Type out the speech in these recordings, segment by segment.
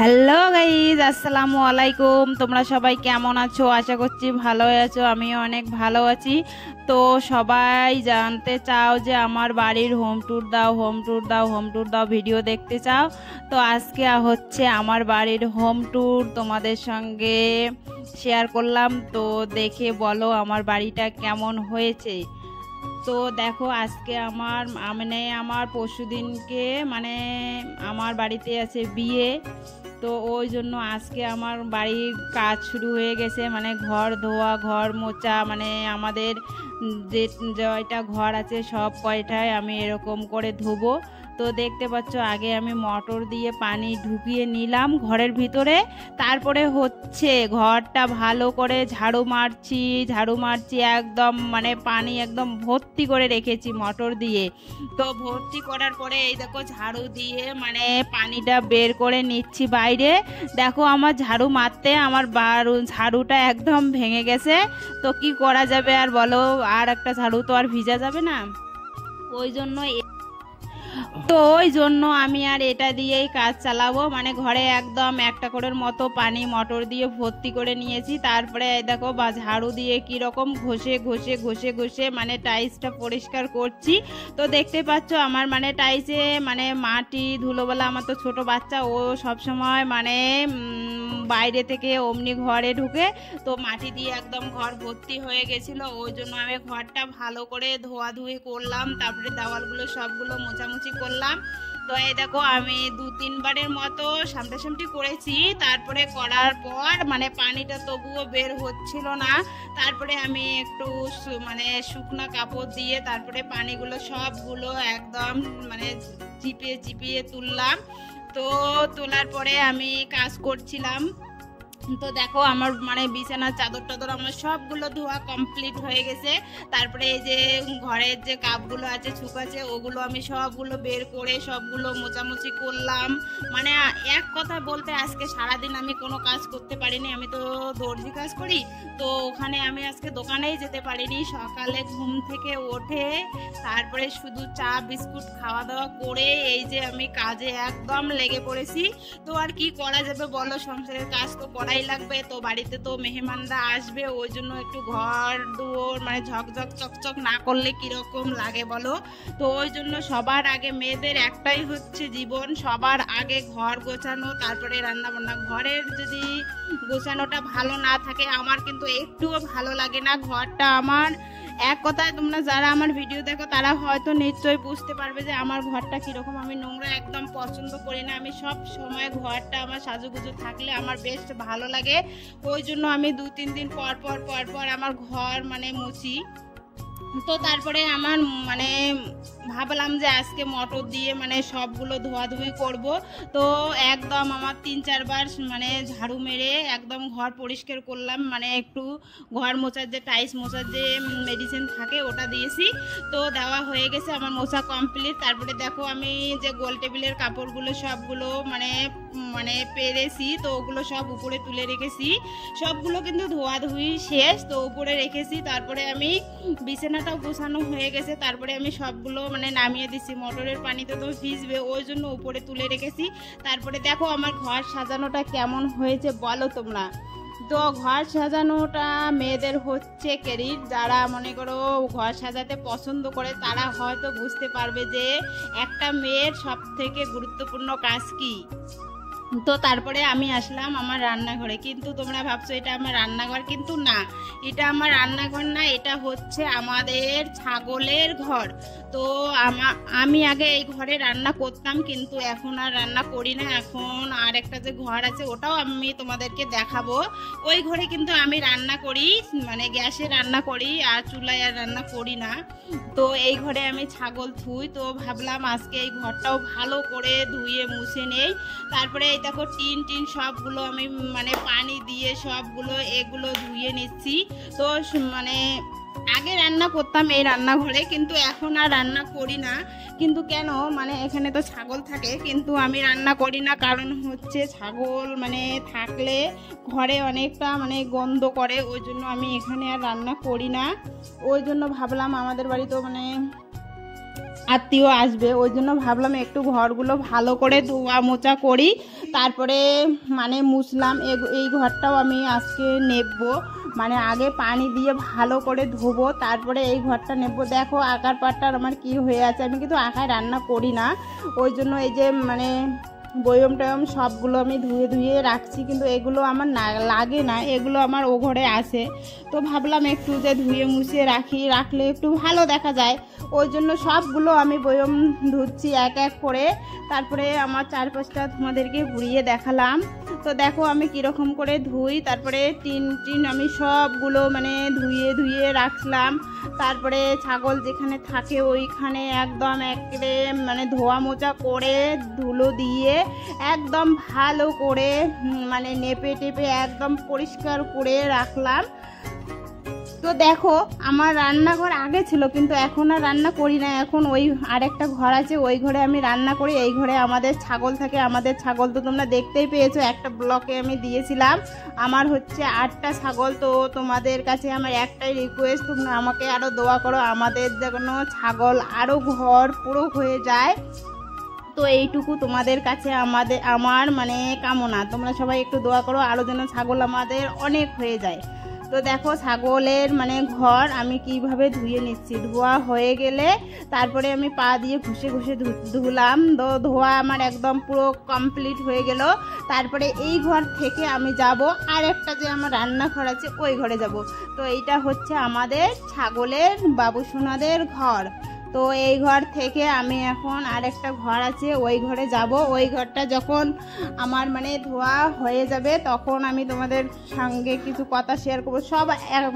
Hello guys আসসালামু আলাইকুম। তোমরা সবাই কেমন আছো? আশা করছি ভালো আছো, আমিও অনেক ভালো আছি। তো সবাই জানতে চাও যে আমার বাড়ির হোম ট্যুর দাও হোম ট্যুর দাও হোম ট্যুর দাও ভিডিও দেখতে চাও? তো আজকে হচ্ছে আমার বাড়ির হোম ট্যুর তোমাদের সঙ্গে শেয়ার করলাম। তো দেখে বলো আমার বাড়িটা কেমন হয়েছে? তো দেখো, আজকে আমার মানে আমার পরশু দিনকে মানে আমার বাড়িতে আছে বিয়ে। তো ওই জন্য আজকে আমার বাড়ির কাজ শুরু হয়ে গেছে মানে ঘর ধোয়া, ঘর মোচা মানে আমাদের যে জয়টা ঘর আছে সব কয়টায় আমি এরকম করে ধোবো। তো দেখতে পাচ্ছ, আগে আমি মটর দিয়ে পানি ঢুকিয়ে নিলাম ঘরের ভিতরে। তারপরে হচ্ছে ঘরটা ভালো করে ঝাড়ু মারছি ঝাড়ু মারছি একদম মানে পানি একদম ভর্তি করে রেখেছি মটর দিয়ে। তো ভর্তি করার পরে এই দেখো ঝাড়ু দিয়ে মানে পানিটা বের করে নিচ্ছি বাইরে। দেখো আমার ঝাড়ু মারতে আমার ঝাড়ুটা একদম ভেঙে গেছে। তো কি করা যাবে আর বলো, আর একটা ঝাড়ু তো আর ভিজা যাবে না। ওই জন্য তো ওই জন্য আমি আর এটা দিয়েই কাজ চালাবো। মানে ঘরে একদম একটা করের মতো পানি, মটর দিয়ে ভর্তি করে নিয়েছি। তারপরে দেখো বা ঝাড়ু দিয়ে কীরকম ঘষে ঘষে ঘষে ঘষে মানে টাইলসটা পরিষ্কার করছি। তো দেখতে পাচ্ছ আমার মানে টাইসে মানে মাটি, ধুলোবেলা আমার তো ছোট বাচ্চা, ও সব সময় মানে বাইরে থেকে অমনি ঘরে ঢুকে তো মাটি দিয়ে একদম ঘর ভর্তি হয়ে গেছিল। ওই জন্য আমি ঘরটা ভালো করে ধোয়াধুয়ি করলাম, তারপরে দেওয়ালগুলো সবগুলো মোছামুছি করলাম। তো এই দেখো, আমি দু তিনবারের মতো সামটাসামটি করেছি। তারপরে করার পর মানে পানিটা তবুও বের হচ্ছিল না। তারপরে আমি একটু মানে শুকনো কাপড় দিয়ে তারপরে পানিগুলো সবগুলো একদম মানে চিপিয়ে চিপিয়ে তুললাম। তো তোলার পরে আমি কাজ করছিলাম। তো দেখো আমার মানে বিছানার চাদর টাদর আমার সবগুলো ধোয়া কমপ্লিট হয়ে গেছে। তারপরে এই যে ঘরের যে কাপগুলো আছে আছে, ওগুলো আমি সবগুলো বের করে সবগুলো মোচামুচি করলাম। মানে এক কথা বলতে আজকে সারাদিন আমি কোনো কাজ করতে পারিনি, আমি তো দর্জি কাজ করি। তো ওখানে আমি আজকে দোকানেই যেতে পারিনি, সকালে ঘুম থেকে ওঠে, তারপরে শুধু চা, বিস্কুট খাওয়া দাওয়া করে এই যে আমি কাজে একদম লেগে পড়েছি। তো আর কি করা যাবে বলো? সংসারের কাজ তো করাই করাই লাগবে, তো বাড়িতে তো মেহমানরা আসবে, ওই জন্য একটু ঘর, দুয়ার মানে ঝকঝক, চকচক না করলে কীরকম লাগে বলো? তো ওই জন্য সবার আগে মেয়েদের একটাই হচ্ছে জীবন, সবার আগে ঘর গোছানো, তারপরে রান্না বান্না ঘরের যদি গোছানোটা ভালো না থাকে, আমার কিন্তু একটুও ভালো লাগে না, ঘরটা আমার এক কথায় তোমরা যারা আমার ভিডিও দেখো, তারা হয়তো নিশ্চয়ই বুঝতে পারবে যে আমার ঘরটা কীরকম। আমি নোংরা একদম পছন্দ করি না। আমি সব সময় ঘরটা আমার সাজুগুজু থাকলে আমার বেশ ভালো লাগে। ওই জন্য আমি দু তিন দিন পর পর পর পর আমার ঘর মানে মুছি। তো তারপরে আমার মানে ভাবলাম যে আজকে মটর দিয়ে মানে সবগুলো ধোয়াধুয়ি করব। তো একদম আমার তিন চারবার মানে ঝাড়ু মেরে একদম ঘর পরিষ্কার করলাম। মানে একটু ঘর মোছার যে টাইস মোছার যে মেডিসিন থাকে ওটা দিয়েছি। তো দেওয়া হয়ে গেছে আমার মোছা কমপ্লিট তারপরে দেখো আমি যে গোল টেবিলের কাপড়গুলো সবগুলো মানে মানে পেরেছি, তো ওগুলো সব উপরে তুলে রেখেছি। সবগুলো কিন্তু ধোয়াধুয়ি শেষ, তো উপরে রেখেছি। তারপরে আমি বিছানাটাও গোছানো হয়ে গেছে। তারপরে আমি সবগুলো মানে নামিয়ে দিছি। মোটরের পানিতে তো ভিজবে, ওই জন্য উপরে তুলে রেখেছি। তারপরে দেখো আমার ঘর সাজানোটা কেমন হয়েছে, বলো তোমরা। তো ঘর সাজানোটা মেয়েদের হচ্ছে ক্যারির যারা মনে করো ঘর সাজাতে পছন্দ করে, তারা হয়তো বুঝতে পারবে যে একটা মেয়ের সব থেকে গুরুত্বপূর্ণ কাজ কী। তো তারপরে আমি আসলাম আমার রান্নাঘরে। কিন্তু তোমরা ভাবছ এটা আমার রান্নাঘর, কিন্তু না। এটা আমার রান্নাঘর না, এটা হচ্ছে আমাদের ছাগলের ঘর। তো আমি আগে এই ঘরে রান্না করতাম, কিন্তু এখন আর রান্না করি না। এখন আর একটা যে ঘর আছে, ওটাও আমি তোমাদেরকে দেখাবো। ওই ঘরে কিন্তু আমি রান্না করি মানে গ্যাসে রান্না করি, আর চুলায় আর রান্না করি না। তো এই ঘরে আমি ছাগল থুই, তো ভাবলাম আজকে এই ঘরটাও ভালো করে ধুয়ে মুছে নেই। তারপরে এই দেখো, টিন টিন সবগুলো আমি মানে পানি দিয়ে সবগুলো এগুলো ধুয়ে নিচ্ছি। তো মানে আগে রান্না করতাম এই রান্নাঘরে, কিন্তু এখন আর রান্না করি না। কিন্তু কেন মানে এখানে তো ছাগল থাকে, কিন্তু আমি রান্না করি না। কারণ হচ্ছে ছাগল মানে থাকলে ঘরে অনেকটা মানে গন্ধ করে, ওই জন্য আমি এখানে আর রান্না করি না। ওই জন্য ভাবলাম আমাদের বাড়িতেও মানে আত্মীয় আসবে, ওই জন্য ভাবলাম একটু ঘরগুলো ভালো করে ধোয়া মোচা করি। তারপরে মানে মুসলাম এই ঘরটাও আমি আজকে নেব। মানে আগে পানি দিয়ে ভালো করে ধোবো, তারপরে এই ঘরটা নেব। দেখো আকার পাটটার আমার কি হয়ে আছে। আমি কিন্তু আঁকায় রান্না করি না। ওই জন্য এই যে মানে বয়ম টয়ম সবগুলো আমি ধুয়ে ধুয়ে রাখছি, কিন্তু এগুলো আমার না, লাগে না, এগুলো আমার ও ঘরে আছে। তো ভাবলাম একটু যে ধুয়ে মুছিয়ে রাখি, রাখলে একটু ভালো দেখা যায়। ওই জন্য সবগুলো আমি বয়ম ধুচ্ছি এক এক করে। তারপরে আমার চারপাশটা তোমাদেরকে ঘুরিয়ে দেখালাম। তো দেখো আমি কীরকম করে ধুই, তারপরে টিন টিন আমি সবগুলো মানে ধুয়ে ধুয়ে রাখলাম। তারপরে ছাগল যেখানে থাকে ওইখানে একদম একরে মানে ধোয়া মোচা করে ধুলো দিয়ে একদম ভালো করে মানে নেপে টেপে একদম পরিষ্কার করে রাখলাম। তো দেখো, আমার রান্নাঘর আগে ছিল, কিন্তু এখন আর রান্না করি না। এখন ওই আরেকটা ঘর আছে, ওই ঘরে আমি রান্না করি। এই ঘরে আমাদের ছাগল থাকে, আমাদের ছাগল তো তোমরা দেখতেই পেয়েছ, একটা ব্লকে আমি দিয়েছিলাম। আমার হচ্ছে আটটা ছাগল, তো তোমাদের কাছে আমার একটাই রিকোয়েস্ট তোমরা আমাকে আরও দোয়া করো, আমাদের যেন ছাগল আরও ঘর পুরো হয়ে যায়। তো এইটুকু তোমাদের কাছে আমাদের, আমার মানে কামনা। তোমরা সবাই একটু দোয়া করো আরও যেন ছাগল আমাদের অনেক হয়ে যায়। তো দেখো ছাগলের মানে ঘর আমি কীভাবে ধুয়ে নিচ্ছি? ধোয়া হয়ে গেলে তারপরে আমি পা দিয়ে ঘষে ঘষে ধুলাম। তো ধোয়া আমার একদম পুরো কমপ্লিট হয়ে গেল। তারপরে এই ঘর থেকে আমি যাব আর একটা যে আমার রান্নাঘর আছে, ওই ঘরে যাব। তো এইটা হচ্ছে আমাদের ছাগলের বাবুসোনাদের ঘর। তো এই ঘর থেকে আমি এখন আরেকটা ঘর আছে, ওই ঘরে যাব। ওই ঘরটা যখন আমার মানে ধোয়া হয়ে যাবে, তখন আমি তোমাদের সঙ্গে কিছু কথা শেয়ার করব। সব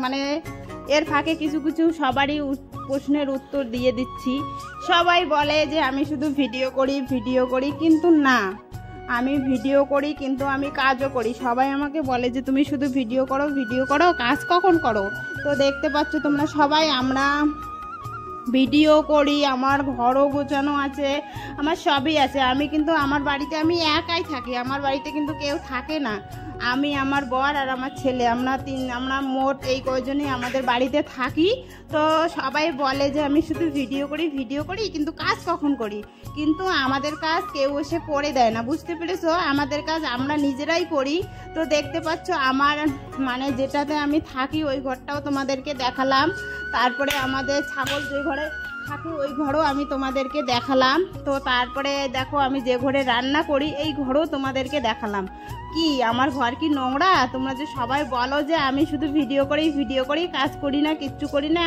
মানে এর ফাঁকে কিছু কিছু সবারই প্রশ্নের উত্তর দিয়ে দিচ্ছি। সবাই বলে যে আমি শুধু ভিডিও করি ভিডিও করি, কিন্তু না। আমি ভিডিও করি, কিন্তু আমি কাজও করি। সবাই আমাকে বলে যে তুমি শুধু ভিডিও করো ভিডিও করো, কাজ কখন করো? তো দেখতে পাচ্ছ তোমরা সবাই আমরা ভিডিও করি, আমার ঘরও গোছানো আছে, আমার সবই আছে। আমি কিন্তু আমার বাড়িতে আমি একাই থাকি, আমার বাড়িতে কিন্তু কেউ থাকে না। আমি আমার বর আর আমার ছেলে, আমরা তিন, আমরা মোট এই কয়জনই আমাদের বাড়িতে থাকি। তো সবাই বলে যে আমি শুধু ভিডিও করি ভিডিও করি, কিন্তু কাজ কখন করি? কিন্তু আমাদের কাজ কেউ এসে করে দেয় না, বুঝতে পেরেছ? আমাদের কাজ আমরা নিজেরাই করি। তো দেখতে পাচ্ছ, আমার মানে যেটাতে আমি থাকি, ওই ঘরটাও তোমাদেরকে দেখালাম। তারপরে আমাদের ছাগল যে ঘরে থাকে ওই ঘরও আমি তোমাদেরকে দেখালাম। তো তারপরে দেখো আমি যে ঘরে রান্না করি, এই ঘরও তোমাদেরকে দেখালাম। কি? আমার ঘর কি নোংরা? তোমরা যে সবাই বলো যে আমি শুধু ভিডিও করি ভিডিও করি কাজ করি না, কিচ্ছু করি না।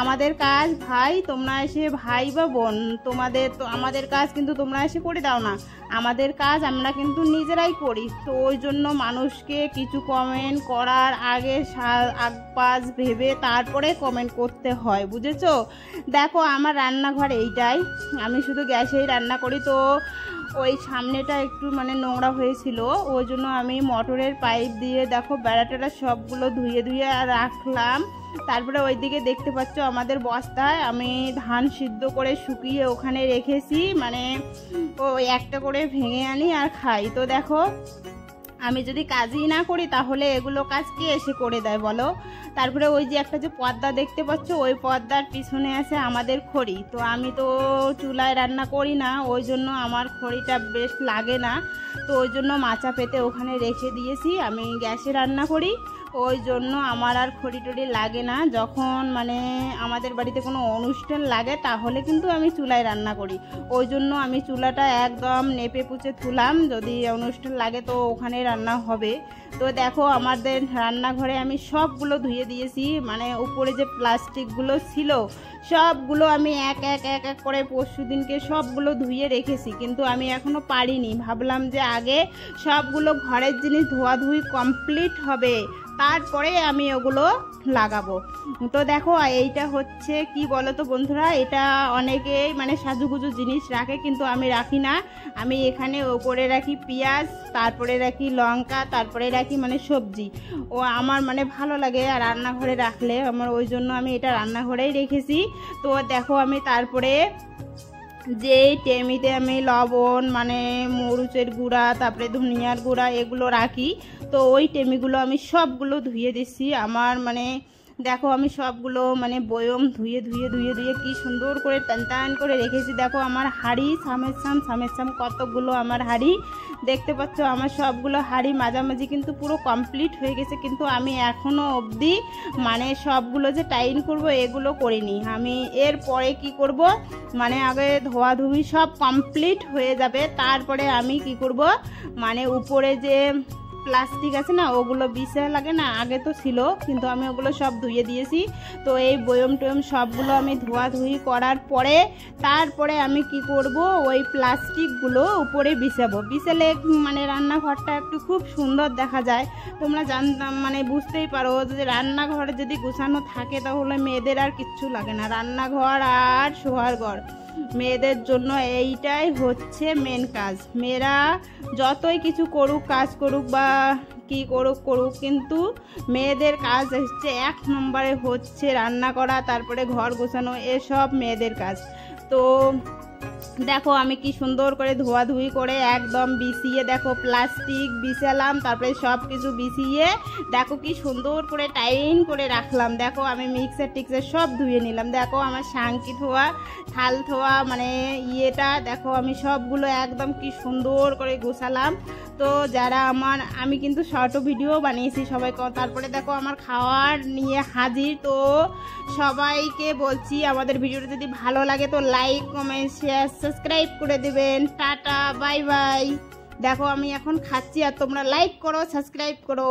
আমাদের কাজ ভাই, তোমরা এসে ভাই বা বোন, তোমাদের তো, আমাদের কাজ কিন্তু তোমরা এসে করে দাও না। আমাদের কাজ আমরা কিন্তু নিজেরাই করি। তো ওই জন্য মানুষকে কিছু কমেন্ট করার আগে আগ পাশ ভেবে তারপরে কমেন্ট করতে হয়, বুঝেছ? দেখো, আমার রান্নাঘর এইটাই। আমি শুধু গ্যাসেই রান্না করি, তো ওই সামনেটা একটু মানে নোংরা হয়েছিল, ওই জন্য আমি মোটরের পাইপ দিয়ে দেখো বেড়াটেরা সবগুলো ধুয়ে ধুয়ে রাখলাম। তারপরে ওইদিকে দেখতে পাচ্ছ আমাদের বস্তায় আমি ধান সিদ্ধ করে শুকিয়ে ওখানে রেখেছি মানে ও একটা করে ভেঙে আনি আর খাই। তো দেখো আমি যদি কাজই না করি, তাহলে এগুলো কাজ কে এসে করে দেয় বলো? তারপরে ওই যে একটা যে পর্দা দেখতে পাচ্ছ, ওই পর্দার পিছনে আছে আমাদের খড়ি। তো আমি তো চুলায় রান্না করি না, ওই জন্য আমার খড়িটা বেশ লাগে না। তো ওই জন্য মাচা পেতে ওখানে রেখে দিয়েছি। আমি গ্যাসে রান্না করি। ওই জন্য আমার আর খড়ি টড়ি লাগে না। যখন মানে আমাদের বাড়িতে কোনো অনুষ্ঠান লাগে, তাহলে কিন্তু আমি চুলায় রান্না করি। ওই জন্য আমি চুলাটা একদম নেপে পুচে তুলাম। যদি অনুষ্ঠান লাগে তো ওখানে রান্না হবে। তো দেখো, আমাদের রান্নাঘরে আমি সবগুলো ধুয়ে দিয়েছি। মানে উপরে যে প্লাস্টিকগুলো ছিল, সবগুলো আমি এক এক এক এক করে পরশু দিনকে সবগুলো ধুয়ে রেখেছি। কিন্তু আমি এখনও পারিনি। ভাবলাম যে আগে সবগুলো ঘরের জিনিস ধোয়াধুয়ি কমপ্লিট হবে। তারপরে আমি ওগুলো লাগাবো। তো দেখো, এইটা হচ্ছে কি বলো তো বন্ধুরা, এটা অনেকেই মানে সাজুগুজু জিনিস রাখে কিন্তু আমি রাখি না। আমি এখানে ওপরে রাখি পেঁয়াজ, তারপরে রাখি লঙ্কা, তারপরে রাখি মানে সবজি। ও আমার মানে ভালো লাগে আর রান্নাঘরে রাখলে। আমার ওই জন্য আমি এটা রান্নাঘরেই রেখেছি। তো দেখো আমি তারপরে যে টেমিতে আমি লবণ মানে মরুচের গুঁড়া, তারপরে ধনিয়ার গুঁড়া এগুলো রাখি, তো ওই টেমিগুলো আমি সবগুলো ধুয়ে দিচ্ছি। আমার মানে দেখো আমি সবগুলো মানে বয়ম ধুয়ে ধুয়ে ধুয়ে ধুয়ে কি সুন্দর করে টান টান করে রেখেছি। দেখো আমার হাড়ি, সামের সাম সামের সাম, কতগুলো আমার হাড়ি। দেখতে পাচ্ছ আমার সবগুলো হাড়ি মাঝামাঝি কিন্তু পুরো কমপ্লিট হয়ে গেছে, কিন্তু আমি এখনও অবধি মানে সবগুলো যে টাইন করব এগুলো করিনি। আমি এর পরে কি করব? মানে আগে ধোয়াধুয়ি সব কমপ্লিট হয়ে যাবে। তারপরে আমি কি করব? মানে উপরে যে প্লাস্টিক আছে না, ওগুলো বিষে লাগে না, আগে তো ছিল, কিন্তু আমি ওগুলো সব ধুয়ে দিয়েছি। তো এই বয়ম টয়ম সবগুলো আমি ধোয়াধুয়ি করার পরে, তারপরে আমি কি করব, ওই প্লাস্টিকগুলো উপরে বিছাবো। বিছালে মানে রান্নাঘরটা একটু খুব সুন্দর দেখা যায়। তোমরা জানতাম মানে বুঝতেই পারো যে রান্নাঘরে যদি গুছানো থাকে, তাহলে মেয়েদের আর কিচ্ছু লাগে না। রান্নাঘর আর শোয়ার ঘর। মেয়েদের জন্য এইটাই হচ্ছে মেন কাজ। মেয়েরা যতই কিছু করুক, কাজ করুক বা কি করুক করুক, কিন্তু মেয়েদের কাজ হচ্ছে এক নম্বরে হচ্ছে রান্না করা, তারপরে ঘর গোছানো, এসব মেয়েদের কাজ। তো দেখো আমি কি সুন্দর করে ধোয়াধুই করে একদম বিছিয়ে দেখো প্লাস্টিক বিছালাম, তারপরে সব কিছু বিছিয়ে দেখো কি সুন্দর করে টাইন করে রাখলাম। দেখো আমি মিক্সার টিক্সার সব ধুয়ে নিলাম। দেখো আমার শাঙ্কি ধোয়া, থাল ধোয়া মানে ইয়েটা, দেখো আমি সবগুলো একদম কি সুন্দর করে গোছালাম। তো যারা আমার, আমি কিন্তু শর্টও ভিডিও বানিয়েছি সবাই তারপরে দেখো আমার খাওয়ার নিয়ে হাজির। তো সবাইকে বলছি আমাদের ভিডিওটা যদি ভালো লাগে তো লাইক কমেন্ট শেয়ার সাবস্ক্রাইব করে দেবেন। টাটা বাই বাই দেখো আমি এখন খাচ্ছি আর তোমরা লাইক করো সাবস্ক্রাইব করো।